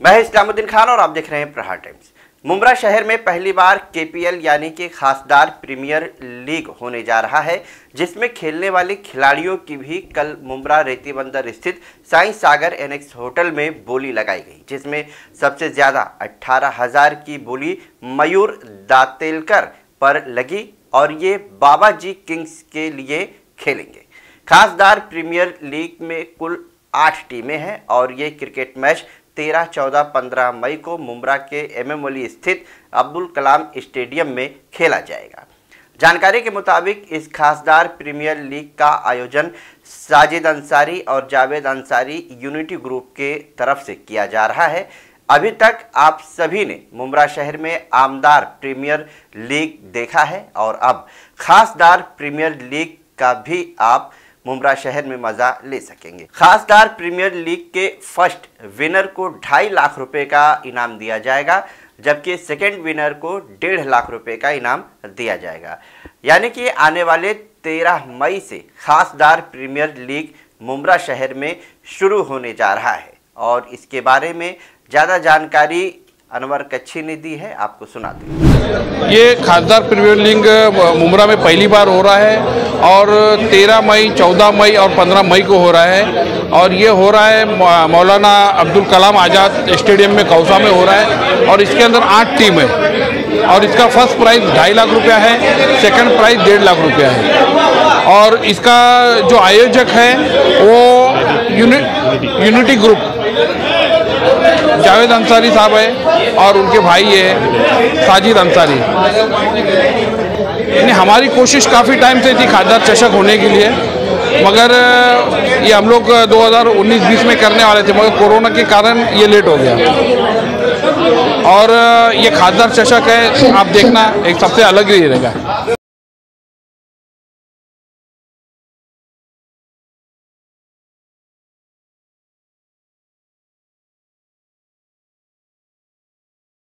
मैं इस्लामुद्दीन खान और आप देख रहे हैं प्रहार टाइम्स। मुमरा शहर में पहली बार केपीएल यानी कि खासदार प्रीमियर लीग होने जा रहा है, जिसमें खेलने वाले खिलाड़ियों की भी कल मुमरा रेती बंदर स्थित साई सागर एनेक्स होटल में बोली लगाई गई, जिसमें सबसे ज़्यादा अट्ठारह हज़ार की बोली मयूर दातेलकर पर लगी और ये बाबा जी किंग्स के लिए खेलेंगे। खासदार प्रीमियर लीग में कुल आठ टीमें हैं और ये क्रिकेट मैच तेरह, चौदह, पंद्रह मई को मुमरा के एम स्थित अब्दुल कलाम स्टेडियम में खेला जाएगा। जानकारी के मुताबिक इस खासदार प्रीमियर लीग का आयोजन साजिद अंसारी और जावेद अंसारी यूनिटी ग्रुप के तरफ़ से किया जा रहा है। अभी तक आप सभी ने मुमरा शहर में आमदार प्रीमियर लीग देखा है और अब खासदार प्रीमियर लीग का भी आप मुमरा शहर में मज़ा ले सकेंगे। खासदार प्रीमियर लीग के फ़र्स्ट विनर को ढाई लाख रुपए का इनाम दिया जाएगा, जबकि सेकेंड विनर को डेढ़ लाख रुपए का इनाम दिया जाएगा। यानी कि आने वाले तेरह मई से खासदार प्रीमियर लीग मुमरा शहर में शुरू होने जा रहा है। और इसके बारे में ज़्यादा जानकारी अनवर कच्छी ने दी है, आपको सुनाते ये खासदार प्रीमियर लीग मुमरा में पहली बार हो रहा है। और 13 मई 14 मई और 15 मई को हो रहा है। और ये हो रहा है मौलाना अब्दुल कलाम आज़ाद स्टेडियम में कौसा में हो रहा है। और इसके अंदर आठ टीम है। और इसका फ़र्स्ट प्राइज़ ढाई लाख रुपया है सेकंड प्राइज़ डेढ़ लाख रुपया है। और इसका जो आयोजक है वो uni, unity group Javed Ansari साहब है और उनके भाई है साजिद अंसारी। यानी हमारी कोशिश काफ़ी टाइम से थी खादार चषक होने के लिए, मगर ये हम लोग 2019-20 में करने वाले थे, मगर कोरोना के कारण ये लेट हो गया। और ये खासदार चषक है, आप देखना, एक सबसे अलग ही रहेगा।